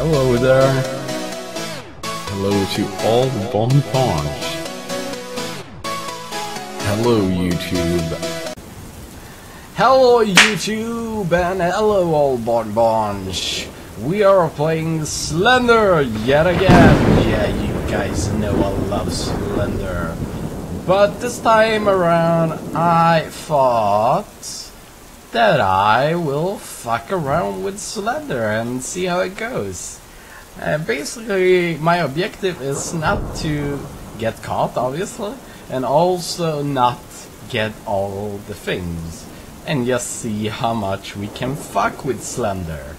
Hello there. Hello to all the bon bons. Hello YouTube. Hello YouTube and hello all bon bons. We are playing Slender yet again. Yeah, you guys know I love Slender. But this time around I thought that I will fuck around with Slender and see how it goes. Uh, basically, my objective is not to get caught, obviously, and also not get all the things, and just see how much we can fuck with Slender.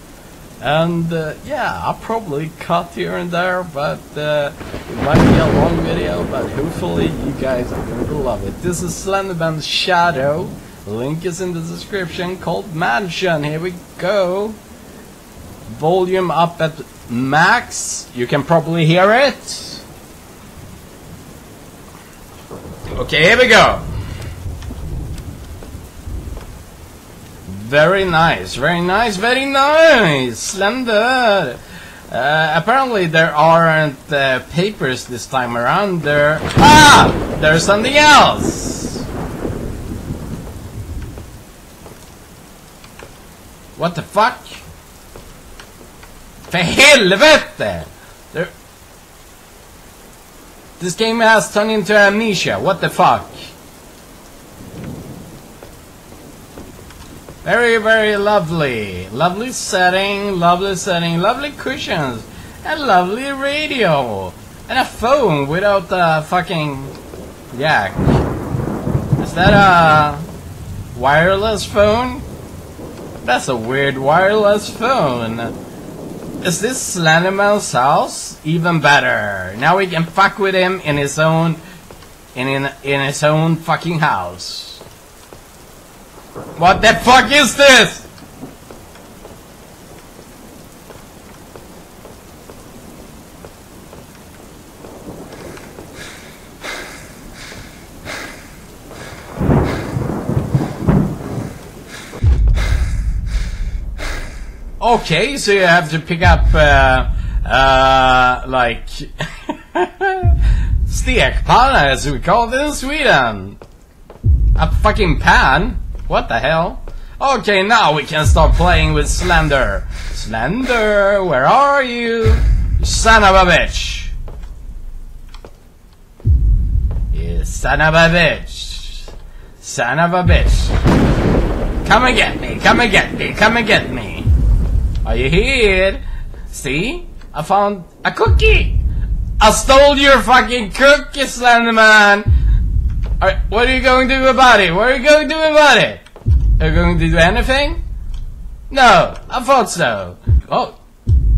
And uh, yeah, I'll probably cut here and there, but uh, it might be a long video, but hopefully you guys are going to love it. This is Slenderman's Shadow. Link is in the description called Mansion. Here we go. Volume up at max. You can probably hear it. Okay, here we go. Very nice, very nice, very nice. Slender. Uh, apparently there aren't uh, papers this time around. There. Ah! There's something else. What the fuck? För helvete! There... This game has turned into amnesia. What the fuck? Very, very lovely. Lovely setting, lovely setting, lovely cushions, and lovely radio. And a phone without a fucking jack. Is that a wireless phone? That's a weird wireless phone. Is this Slenderman's house? Even better. Now we can fuck with him in his own in in, in his own fucking house. What the fuck is this? Okay, so you have to pick up, uh, uh, like, stekpanna as we call it in Sweden. A fucking pan? What the hell? Okay, now we can start playing with Slender. Slender, where are you? Son of a bitch. You son of a bitch. Son of a bitch. Come and get me, come and get me, come and get me. Are you here? See? I found a cookie! I stole your fucking cookie, Slenderman! Are, what are you going to do about it? What are you going to do about it? Are you going to do anything? No, I thought so. Oh,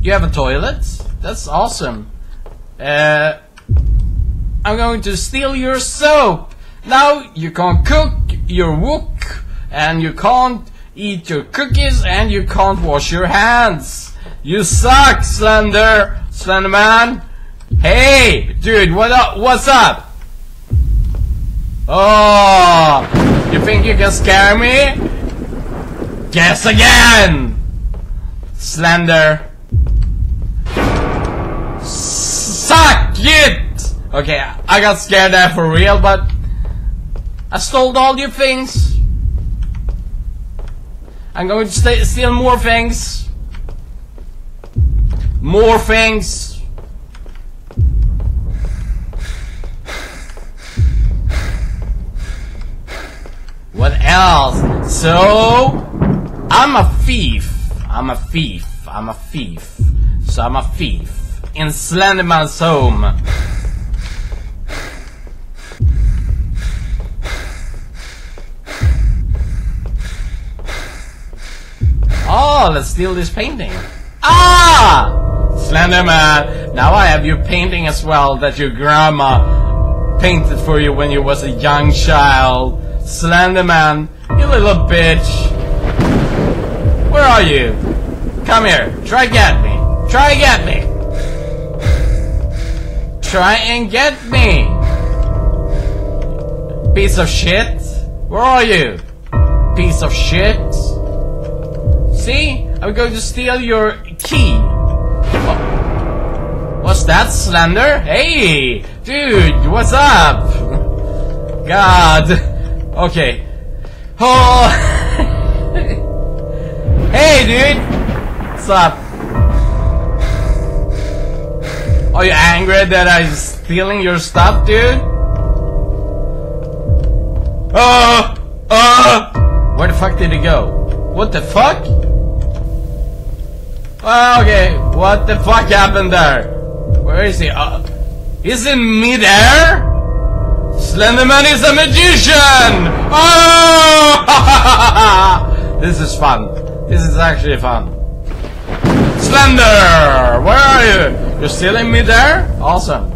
you have a toilet? That's awesome. Uh, I'm going to steal your soap! Now you can't cook your wok, and you can't eat your cookies and you can't wash your hands. You suck, Slender, Slenderman. Hey, dude, what up? What's up? Oh, you think you can scare me? Guess again, Slender. Suck it. Okay, I got scared there for real, but I stole all your things. I'm going to st steal more things. More things. What else? So, I'm a thief. I'm a thief. I'm a thief. So I'm a thief. In Slenderman's home. Let's steal this painting. Ah! Slenderman, now I have your painting as well that your grandma painted for you when you was a young child. Slenderman, you little bitch. Where are you? Come here. Try get me. Try get me. Try and get me. Piece of shit. Where are you? Piece of shit. See? I'm going to steal your key. What's that, Slender? Hey! Dude, what's up? God. Okay. Oh! hey, dude! What's up? Are you angry that I'm stealing your stuff, dude? Oh! Oh! Where the fuck did he go? What the fuck? Oh, okay, what the fuck happened there? Where is he? Uh, he's in midair? Slenderman is a magician! Oh! this is fun. This is actually fun. Slender! Where are you? You're still in midair? Awesome.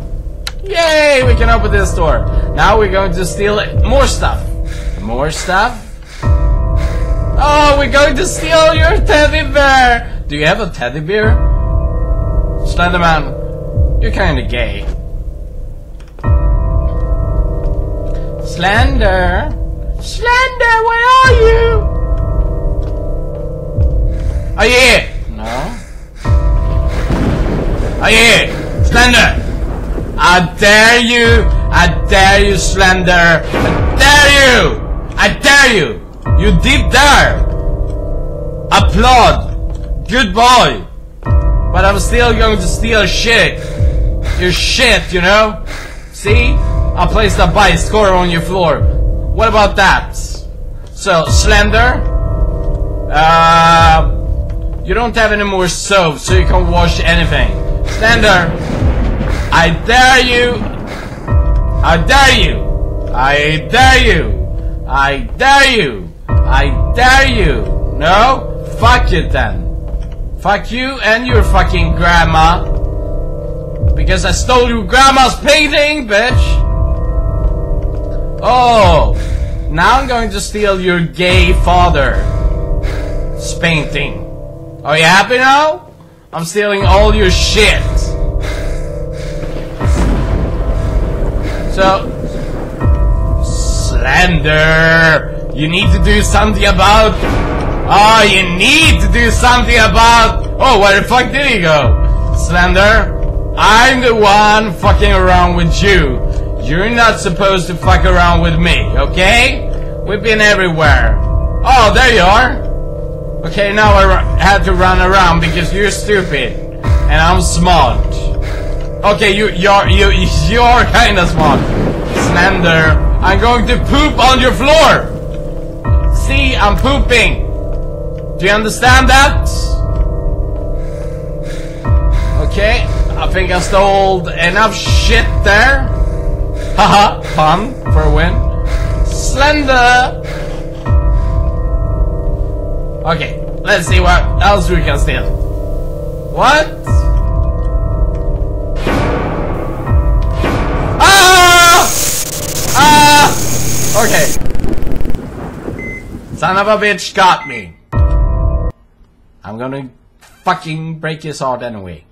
Yay! We can open this door. Now we're going to steal more stuff. More stuff? Oh, we're going to steal your teddy bear! Do you have a teddy bear? Slenderman, you're kinda gay. Slender! Slender, where are you? Are you here? No. Are you here? Slender! I dare you! I dare you, Slender! I dare you! I dare you! You deep there! Applaud! Good boy! But I'm still going to steal shit! Your shit, you know? See? I placed a buy score on your floor. What about that? So, Slender? Uh... You don't have any more soap, so you can't wash anything. Slender! I dare you! I dare you! I dare you! I dare you! I dare you! No? Fuck it then. Fuck you and your fucking grandma. Because I stole your grandma's painting, bitch! Oh! Now I'm going to steal your gay father's painting. Are you happy now? I'm stealing all your shit. So, Slender, you need to do something about. Oh, you need to do something about. Oh, where the fuck did he go? Slender, I'm the one fucking around with you. You're not supposed to fuck around with me, okay? We've been everywhere. Oh, there you are. Okay, now I had to run around because you're stupid and I'm smart. Okay, you you're you you're kind of smart. Slender, I'm going to poop on your floor. See, I'm pooping. Do you understand that? Okay, I think I stole enough shit there. Haha, fun for a win. Slender. Okay, let's see what else we can steal. What? Ah! Ah! Okay. Son of a bitch got me. I'm gonna fucking break his heart anyway.